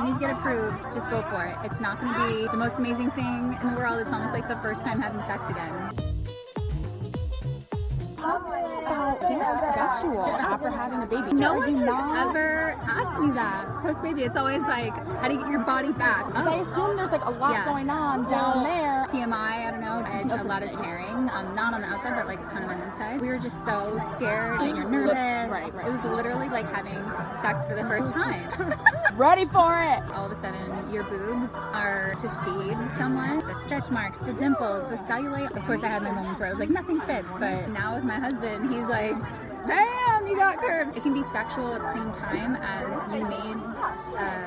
soon as you get approved, just go for it. It's not going to be the most amazing thing in the world. It's almost like the first time having sex again. about being sexual after having a baby. No one has not? ever asked me that post baby. It's always like, how do you get your body back? Because I assume there's like a lot Yeah. going on down Well, there. TMI, I don't know. I No a lot of tearing, um, not on the outside, but like kind of on the inside. We were just so scared. You're Look- nervous. right, right. It was literally like having sex for the first time. Ready for it. All of a sudden, your boobs are to feed someone. The stretch marks, the dimples, the cellulite. Of course, I had my moments where I was like, nothing fits. But now with my husband, he's like, damn, you got curves. It can be sexual at the same time as you made uh.